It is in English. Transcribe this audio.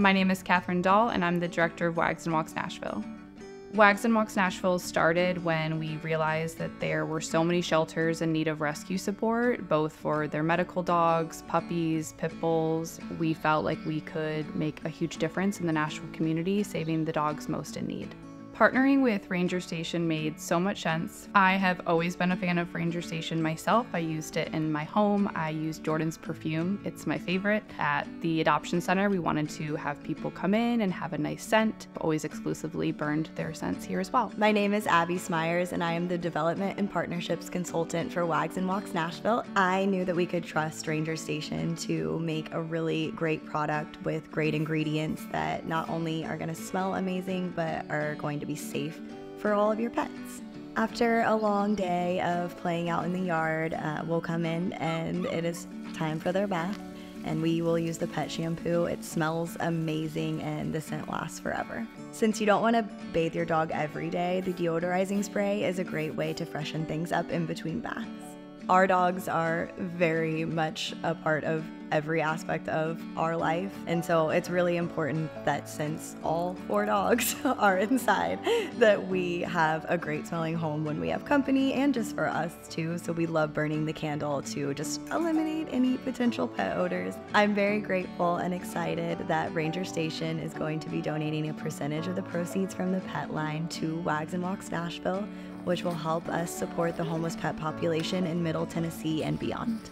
My name is Kathryn Dhall, and I'm the director of Wags and Walks Nashville. Wags and Walks Nashville started when we realized that there were so many shelters in need of rescue support, both for their medical dogs, puppies, pit bulls. We felt like we could make a huge difference in the Nashville community, saving the dogs most in need. Partnering with Ranger Station made so much sense. I have always been a fan of Ranger Station myself. I used it in my home. I use Jordan's perfume. It's my favorite. At the adoption center, we wanted to have people come in and have a nice scent. Always exclusively burned their scents here as well. My name is Abby Smyers and I am the development and partnerships consultant for Wags and Walks Nashville. I knew that we could trust Ranger Station to make a really great product with great ingredients that not only are going to smell amazing but are going to be safe for all of your pets. After a long day of playing out in the yard, uh, we'll come in and it is time for their bath. And we will use the pet shampoo. It smells amazing and the scent lasts forever. Since you don't want to bathe your dog every day, the deodorizing spray is a great way to freshen things up in between baths. Our dogs are very much a part of every aspect of our life. And so it's really important that since all four dogs are inside, that we have a great smelling home when we have company and just for us too. So we love burning the candle to just eliminate any potential pet odors. I'm very grateful and excited that Ranger Station is going to be donating a percentage of the proceeds from the pet line to Wags and Walks Nashville which will help us support the homeless pet population in Middle Tennessee and beyond.